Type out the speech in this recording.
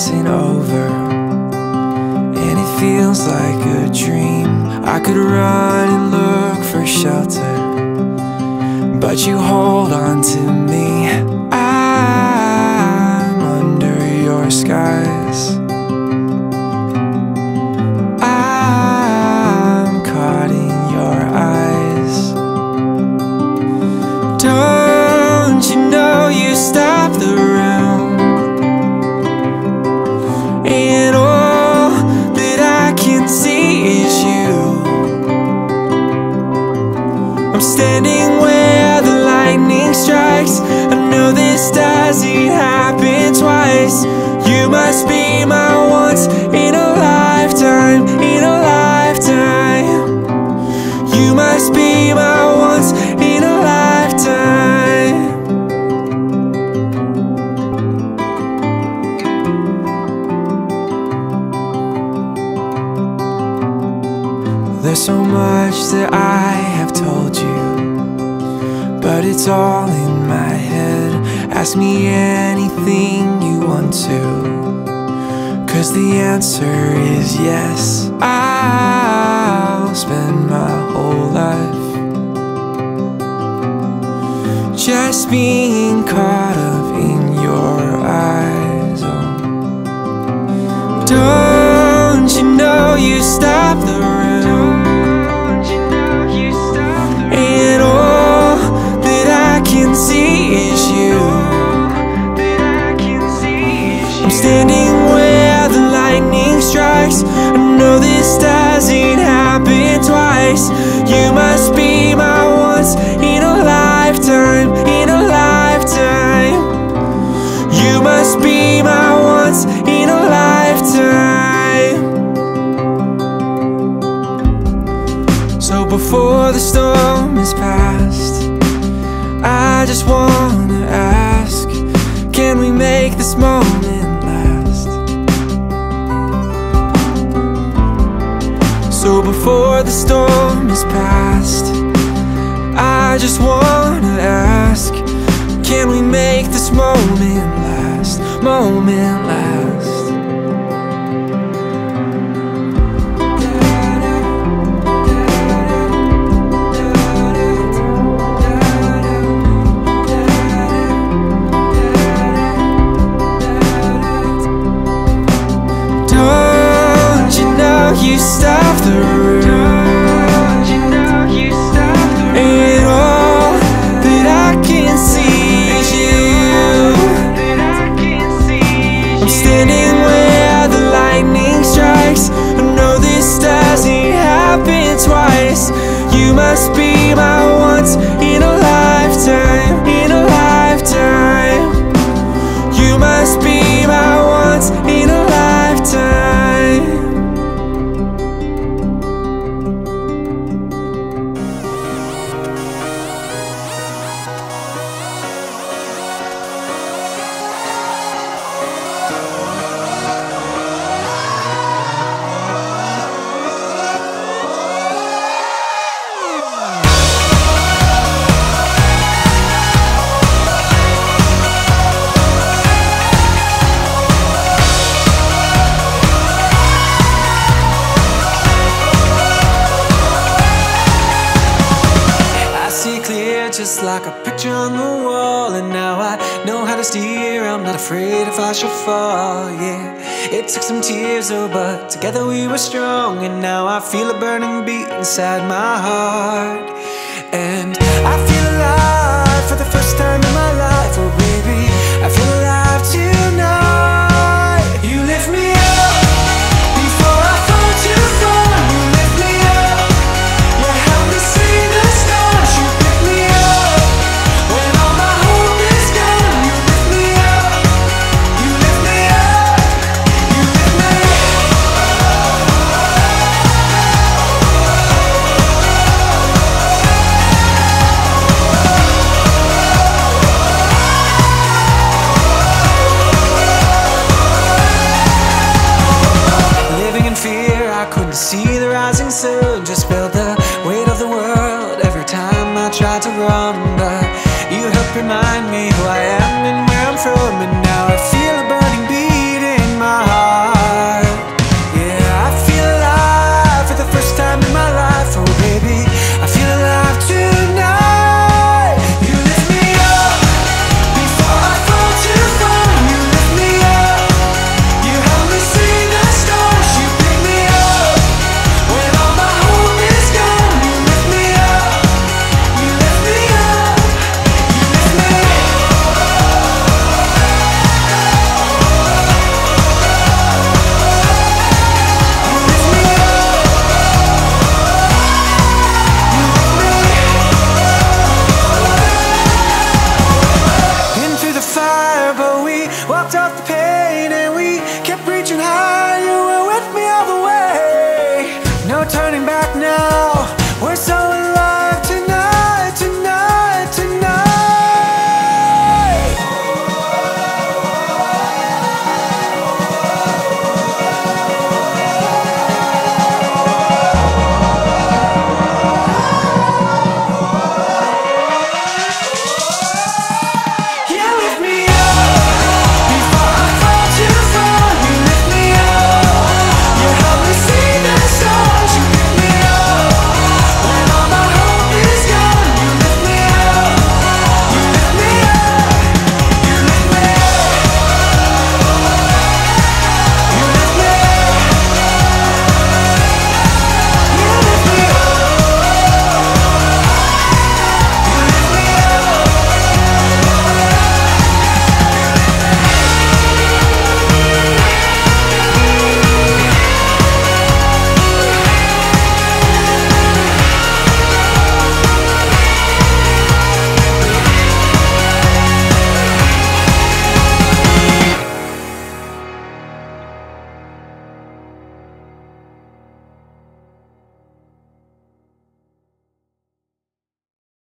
passing over, and it feels like a dream. I could run and look for shelter, but you hold on to me. I'm under your skies. There's so much that I have told you, but it's all in my head. Ask me anything you want to, cause the answer is yes. I'll spend my whole life just being caught up in your eyes. Oh. Don't you know you stop the I'm standing where the lightning strikes. I know this doesn't happen twice. You must be my once in a lifetime, before the storm is past, I just wanna ask Can we make this moment last? Moment last. Don't you know you stop just like a picture on the wall. And now I know how to steer. I'm not afraid if I should fall, yeah. It took some tears, oh, but together we were strong. And now I feel a burning beat inside my heart. And I feel alive for the first time in my life see the rising sun. Just felt the pain and we